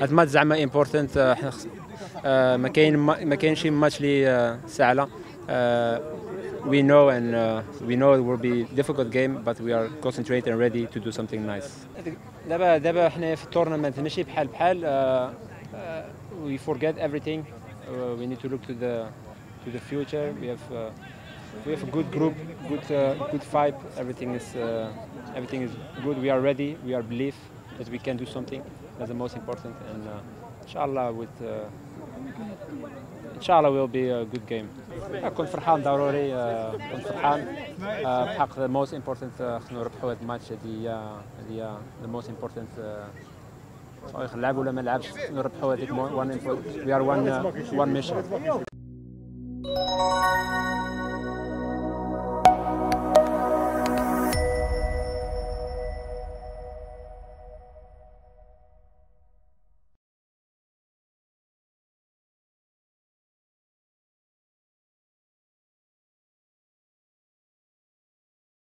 هاد الماتش زعما امبورتنت حنا خص- آه، ما كاين ما كاين شي ماتش اللي آه، سهله آه، we know and uh, we know it will be difficult game but we are concentrated and ready to do something nice دابا دابا حنا في التورنمنت ماشي بحال بحال آه، آه، we forget everything uh, we need to look to the to the future we have uh, we have a good group good uh, good vibe everything is uh, everything is good we are ready we are believe that we can do something that's the most important and uh, inshallah with uh, inshallah will be a good game كنت فرحان ضروري آه، كنت فرحان آه، بحق the most important آه، خصنا نربحوا هذا الماتش هذه هي هذه هي the most important آه، سواء نلعب ولا ما نلعبش نربحوا هذيك one we are one uh, one mission